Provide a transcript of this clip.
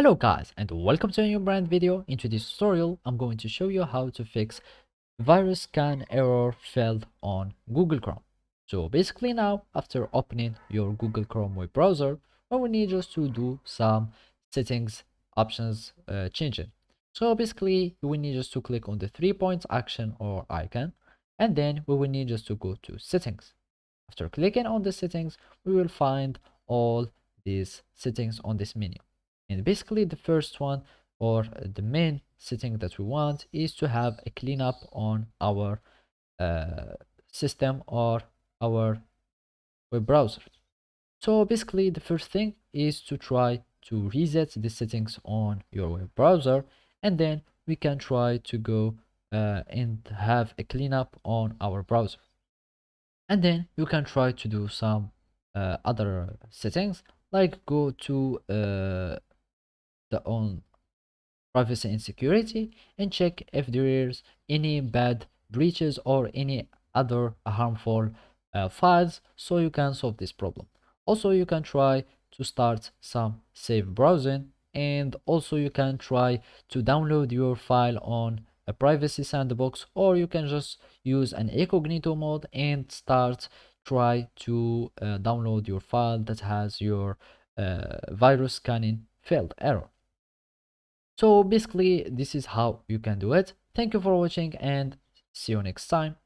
Hello guys and welcome to a new brand video. In today's tutorial, I'm going to show you how to fix virus scan error failed on Google Chrome. So basically now, after opening your Google Chrome web browser, what we need just to do some settings options uh, changing. So basically, we need just to click on the three points action or icon, and then we will need just to go to settings. After clicking on the settings, we will find all these settings on this menu and basically the first one or the main setting that we want is to have a cleanup on our uh, system or our web browser. So basically the first thing is to try to reset the settings on your web browser and then we can try to go uh, and have a cleanup on our browser. And then you can try to do some uh, other settings like go to uh, the own privacy and security and check if there is any bad breaches or any other harmful uh, files so you can solve this problem. Also you can try to start some safe browsing and also you can try to download your file on a privacy sandbox or you can just use an incognito mode and start try to uh, download your file that has your uh, virus scanning failed error so basically this is how you can do it. Thank you for watching and see you next time